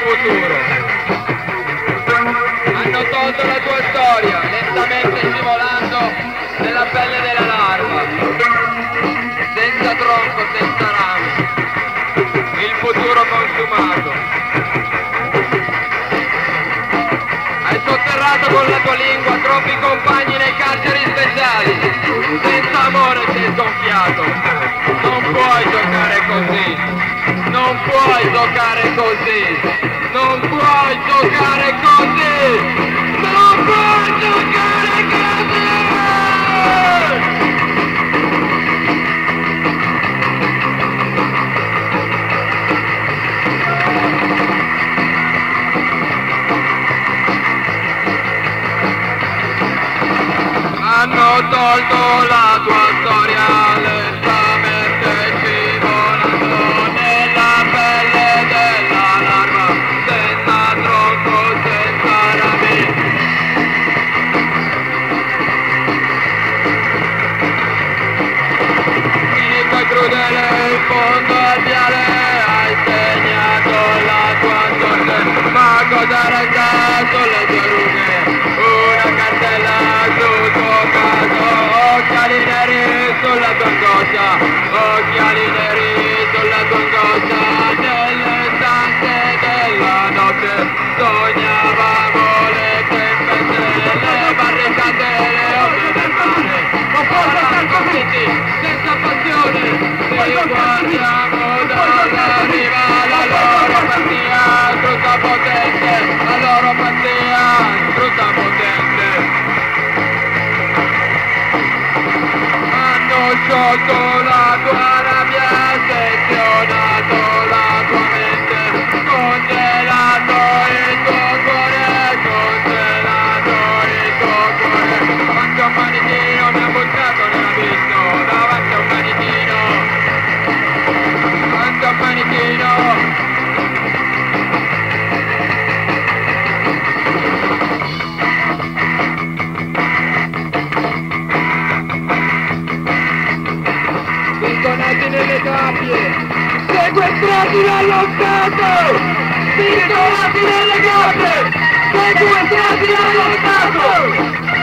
futuro. Hanno tolto la tua storia, lentamente scivolando nella pelle della larva senza tronco, senza rami, il futuro consumato. Hai sotterrato con la tua lingua troppi compagni nei carceri non puoi giocare così, non puoi giocare così, non puoi giocare così! hanno tolto la tua storia lentamente e crudele in fondo al viale hai segnato la tua sorte. Ma cos'era il caso le tue rughe una cartella sul tuo caso. Occhiali neri sulla tua angoscia occhiali neri hanno sciolto la tua Nelle gabbie, sequestrati dallo Stato! Spintonati nelle gabbie, sequestrati dallo Stato!